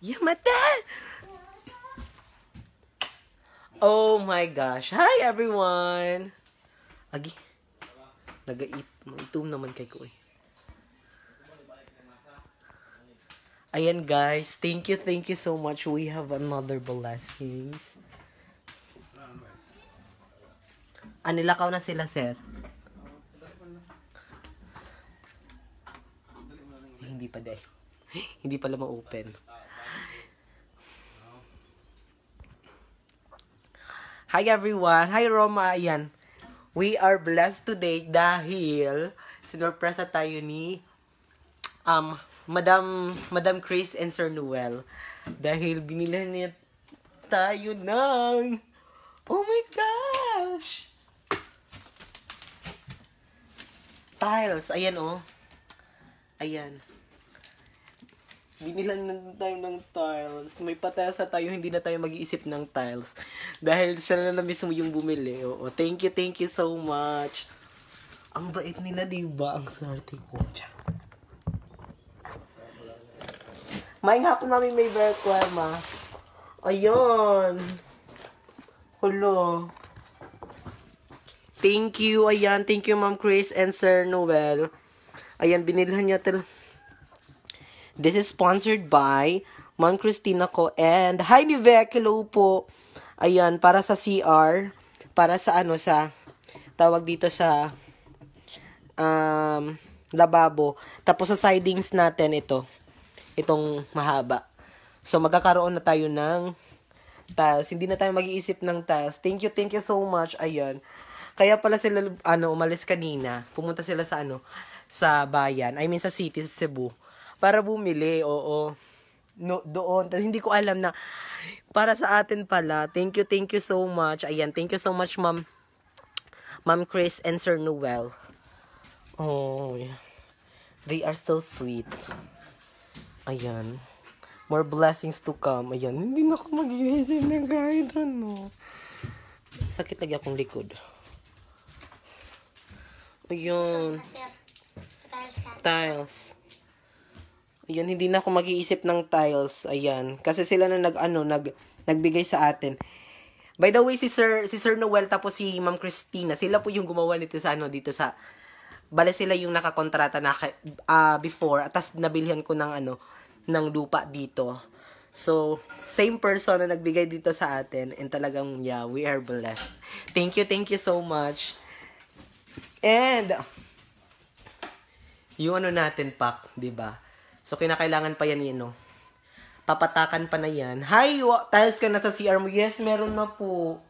Yamata! Oh my gosh. Hi, everyone! Agi. Nag-ait. Itum naman kay ko eh. Ayan guys, thank you, thank you so much. We have another blessings. Ah, nilakaw na sila, sir. Hindi pa dahil. hindi pala ma-open. Hi everyone! Hi Roma! Ayan. We are blessed today dahil sinurpresa tayo ni um, Madam Madam Chris and Sir Noel dahil binilan niya tayo ng Oh my gosh! Tiles. Ayan oh. Ayan. Binilan na tayo ng tiles. May patasa tayo, hindi na tayo mag-iisip ng tiles. Dahil sila na mismo yung bumili. Oo, thank you, thank you so much. Ang bait nila, di ba? Ang swerte ko. Tiyan. Maing hapon mami may verkwema. Ayun. Hulo. Thank you, ayan. Thank you, Ma'am Chris and Sir Noel. Ayan, binilhan niya til... This is sponsored by Ma'am Christina ko and Hi Nivek, hello po. Ayan, para sa CR, para sa ano, sa, tawag dito sa, um, lababo. Tapos sa sidings natin, ito itong mahaba. So, magkakaroon na tayo ng tiles. Hindi na tayo mag-iisip ng tiles. Thank you, thank you so much. Ayan. Kaya pala sila, ano, umalis kanina. Pumunta sila sa, ano, sa bayan. I mean, sa city, sa Cebu. Para bumili, oo. No, doon. Tapos, hindi ko alam na, para sa atin pala. Thank you, thank you so much. Ayan, thank you so much, ma'am. Ma'am Chris and Sir Noel. Oh, yeah. They are so sweet. Ayan. More blessings to come. Ayan. Hindi na ako mag-iisip ng kahit ano. Sakit lagi akong likod. Ayun. Tiles. Ayan, hindi na ako mag-iisip ng tiles. Ayan. Kasi sila na nag, ano, nag, nagbigay sa atin. By the way, si Sir, si Sir Noel tapos si Ma'am Christina, sila po yung gumawa nito sa ano, dito sa, bale sila yung nakakontrata na uh, before, at nabilhan ko ng ano, ng lupa dito. So, same person na nagbigay dito sa atin and talagang, yeah, we are blessed. Thank you, thank you so much. And, yung ano natin, Pak, di ba? So, kinakailangan pa yan yun, no? Papatakan pa na yan. Hi, tiles ka na sa CR mo. Yes, meron na po.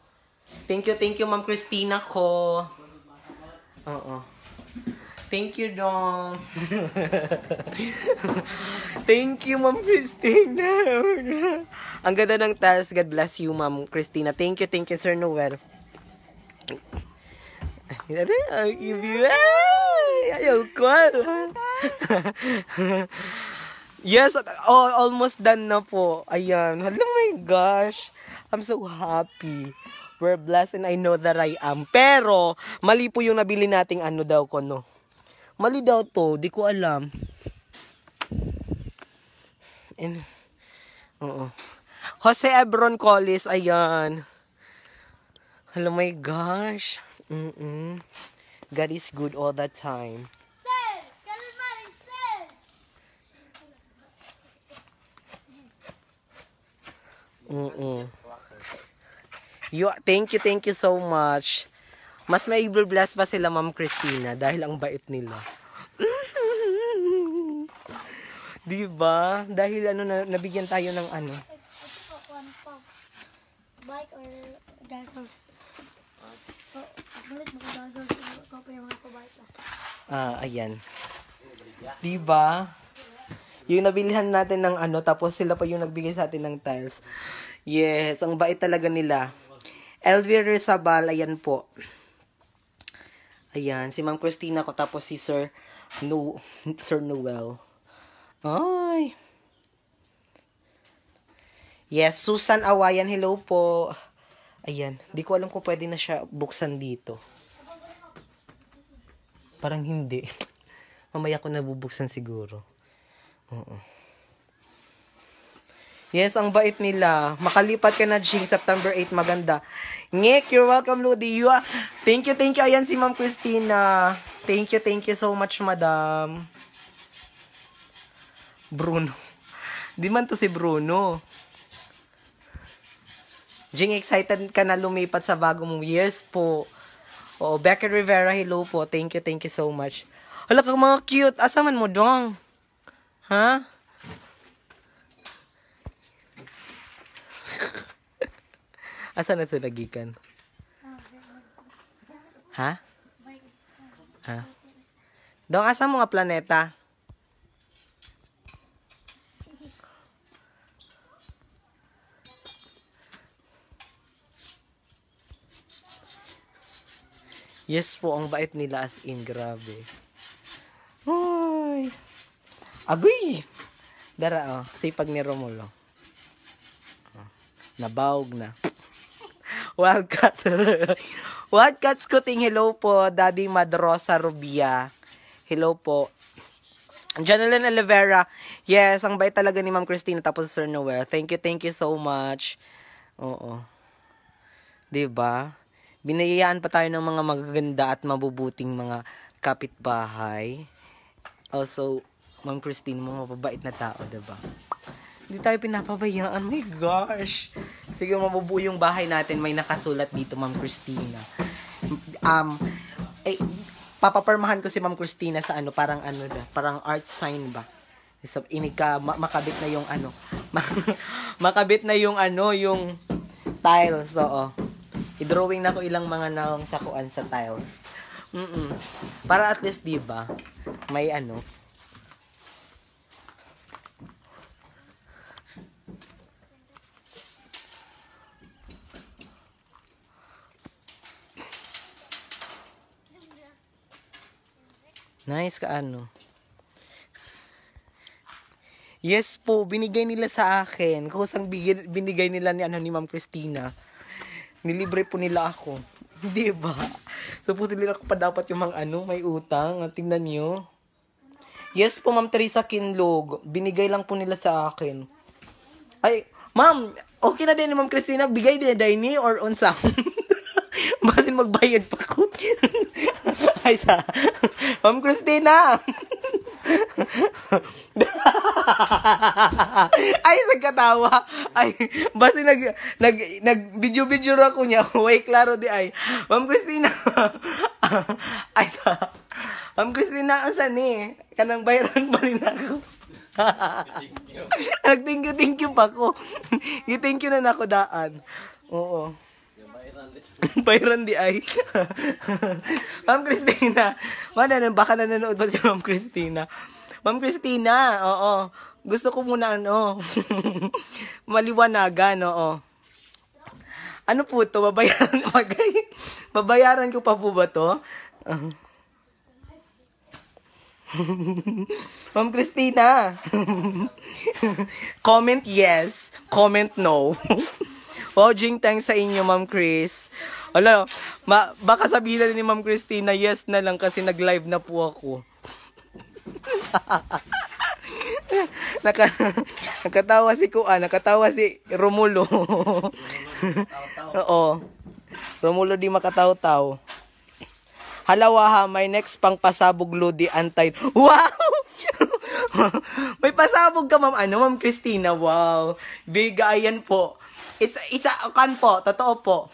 Thank you, thank you, Ma'am Christina ko. Oo. Thank you, Dong. Thank you, Ma'am Christina. Ang ganda ng tiles. God bless you, Ma'am Christina. Thank you, thank you, Sir Noel. I'll give you. Ayaw ko. Yes, oh, almost done na po. Ayan. Oh my gosh. I'm so happy. We're blessed and I know that I am. Pero, mali po yung nabili nating ano daw ko, no? Mali daw to, di ko alam. And, oo. Jose Ebron Collis, ayan. Hello my gosh. Mm -mm. God is good all the time. Sir, kalmaling sir. Mm -mm. You, thank you, thank you so much. Mas may bless pa sila Ma'am Christina dahil ang bait nila. Di ba? Dahil ano na, nabigyan tayo ng ano. Bike or pabike. Ah, ayan. Di ba? Yung nabilihan natin ng ano, tapos sila pa yung nagbigay sa atin ng tiles. Yes, ang bait talaga nila. Elvira Rizabal, ayan po. Ayan, si Ma'am Christina ko, tapos si Sir, no, Sir Noel. Ay. Yes, Susan Awayan, hello po. Ayan, di ko alam kung pwede na siya buksan dito. Parang hindi. Mamaya ko nabubuksan siguro. Oo. Yes, ang bait nila. Makalipat ka na, Jing. September 8, maganda. Nick, you're welcome, Ludi. You are... Thank you, thank you. Ayan si Ma'am Christina. Thank you, thank you so much, madam. Bruno. Di man to si Bruno. Jing, excited ka na lumipat sa bagong years po. Oo, Becky Rivera, hello po. Thank you, thank you so much. Hala kang mga cute. Asa man mo dong? Ha? Asa na sila gikan? Ha? Ha? Dong, asa mo nga planeta? Yes po, ang bait nila as in, grabe. Ay. Agoy! Dara, oh. Sipag ni Romulo. Oh, na. Wildcat. Wildcat Scooting, hello po. Daddy Madrosa Rubia. Hello po. Janeline Olivera. Yes, ang bait talaga ni Ma'am Christine tapos Sir Noel. Thank you, thank you so much. Oo. 'Di ba? Binayayaan pa tayo ng mga magaganda at mabubuting mga kapitbahay. Also, Ma'am Christine, mga mababait na tao, ba? Hindi tayo pinapabayaan. My gosh. Sige, mabubuo yung bahay natin. May nakasulat dito, Ma'am Christina. Um, eh, papapermahan ko si Ma'am Christina sa ano, parang ano na, parang art sign ba? So, inika, ma- makabit na yung ano, makabit na yung ano, yung tiles, oo. I-drawing na ko ilang mga naong sakuan sa tiles. Mm Para at least, di ba, may ano, Nice ka ano. Yes po, binigay nila sa akin. Kusang binigay nila ni ano ni Ma'am Christina. Nilibre po nila ako. Di ba? Supposedly ako pa dapat yung mga ano, may utang. Tingnan nyo. Yes po, Ma'am Teresa Kinlog. Binigay lang po nila sa akin. Ay, Ma'am, okay na din ni Ma'am Christina. Bigay din na ni or unsa? Basin magbayad pa ko. Ay, sa... Ma'am Christina! Ay, nagkatawa. Ay, basta nag, nag, nag, video-video ra ko niya. Way, klaro di ay. Ma'am Christina. ay, sa... Ma'am Christina, ang sani? Kanang bayaran ba rin ako? Nag-thank you, thank you pa ko. Thank you na nako daan. Oo. Bayran di ay. Ma'am Christina. Mana baka nanonood pa si Ma'am Christina. Ma'am Christina, oo. Gusto ko muna ano. maliwanagan, oo. Ano po to? Babayaran, bagay. Babayaran ko pa po ba to? Ma'am Christina. Comment yes. Comment no. Wow, Jing, thanks sa inyo, Ma'am Chris. Wala, ma baka sabihin na ni Ma'am Christina, yes na lang kasi nag-live na po ako. Naka, nakatawa si Kuan, nakatawa si Romulo. Oo. Romulo di makataw-taw. Halawaha, may next pang pasabog lodi antay. Wow! may pasabog ka, ma'am. Ano, ma'am Christina? Wow. Bigayan po. It's, it's a, kan po. Totoo po.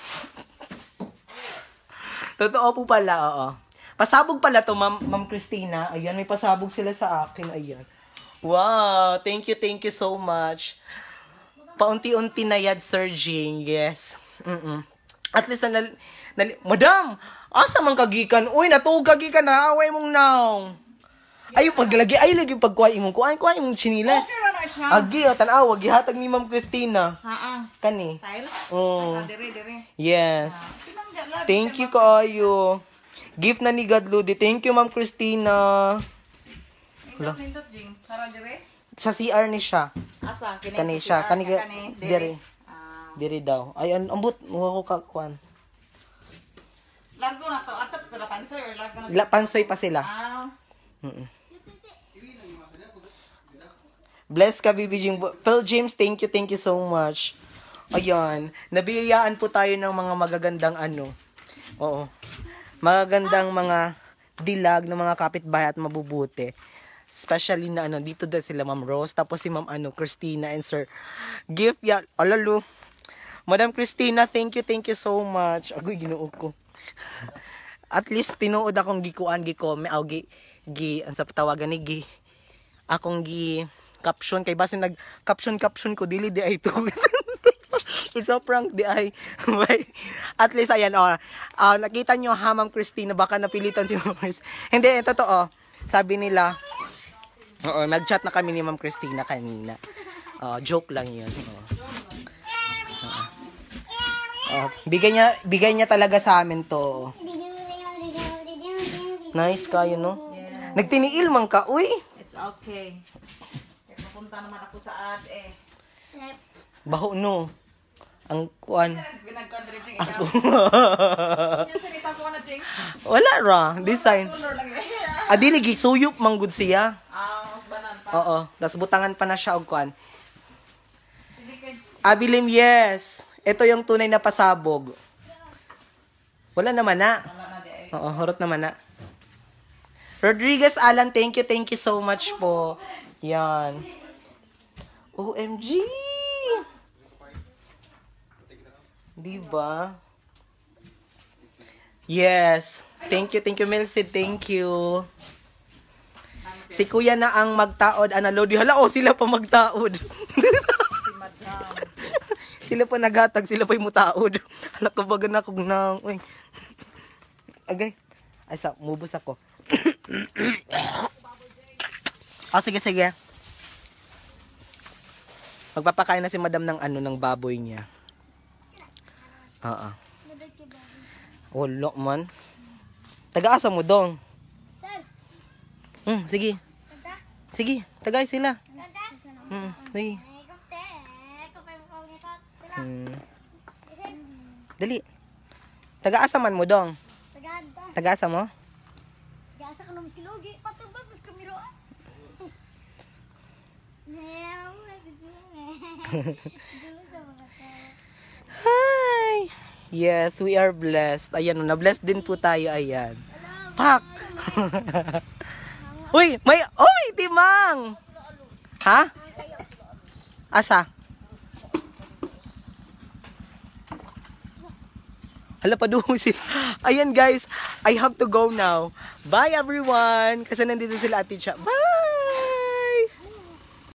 Totoo po pala, oo. Pasabog pala to, ma'am, ma'am Christina. Ayan, may pasabog sila sa akin. Ayan. Wow, thank you, thank you so much. Paunti-unti na yad surging, yes. Mm-mm. At least na, na, Madam, asa man kagikan? Uy, natug kagikan na, away mong naong. Ay, paglagi, ay, lagi pagkuha imong kuhaan, kuhaan imong chinilas. Okay na siya. Agi, oh, tanawa, gihatag ni Ma'am Christina. Haa. Kani. Tiles? Oh. Ah. Yes. Lang. Thank you kaayo. Gift na ni God Ludi. Thank you, Ma'am Christina. Nindot, nindot, Jing. Para dire. Sa CR ni siya. Asa? Kini Kani sa siya. Kani, kani, dire. Ah. Diri daw. Ay, ambot. Mukha ko kakuan. Largo na to. Atap na cancer. Largo na. Pansoy pa sila. Ah. Mm-mm. Bless ka, Bibi. Phil James, thank you, thank you so much. Ayan. Nabiyayaan po tayo ng mga magagandang ano. Oo. Magagandang mga dilag ng mga kapitbahay at mabubuti. Especially na ano, dito din sila Ma'am Rose, tapos si Ma'am ano, Christina and Sir Gift yan. Alalo. Madam Christina, thank you, thank you so much. Agoy, ginuog ko. At least tinuod akong gikuan gikome aw gi gi ang sa tawagan ni gi akong gi caption kay basin nag caption caption ko dili di ay. It's a prank di ay. At least ayan oh. ah, nakita nyo ha Ma'am Christina baka napilitan si Ma'am. Hindi eh, totoo. Sabi nila Oo, nag-chat na kami ni Ma'am Christina kanina. Oh, joke lang 'yun. Oh, bigay niya bigay niya talaga sa amin to. Nice kayo, no? Nagtiniil man ka, uy. It's okay. Kaya papunta naman ako sa ad eh. Baho, no? Ang kuan. Ginagkandre Jing ikaw. Yung salita ko na Jing. Wala ra, design. Lang eh. Adili, gisuyop manggod siya. Ah, mas banan pa. Oo, tas butangan pa na siya og kuan. Abilim, yes. Ito yung tunay na pasabog. Wala naman na. wala na di ay. Oo, hurot naman na. Rodriguez Alan, thank you, thank you so much po. Yan. OMG! Diba? Yes. Thank you, thank you, Melcy. Thank you. Si kuya na ang magtaod. Analodi. Hala, oh, sila pa magtaod. Sila pa naghatag, sila pa yung mutaod. Hala, kabagan na kong nang... Uy. Agay. Ay, sa, mubos ako. oh, sige, sige. Magpapakain na si madam ng ano, ng baboy niya. Oo. Wala man. Taga-asa mo dong. Sir, Hmm, sige. Sige, tagay sila. Hmm, sige. Hmm. Dali. Taga-asa man mo dong. Taga-asa mo? Gasa ka naman silugi. Patubag, mas kamiro. Meow, nagdudungan. Dulo ka mga tao. Hi! Yes, we are blessed. Ayan, na-blessed din po tayo. Ayan. Pak! Uy, may... Uy, timang! Ha? Asa? Hala pa si... Ayan guys, I have to go now. Bye everyone! Kasi nandito sila ate siya. Bye!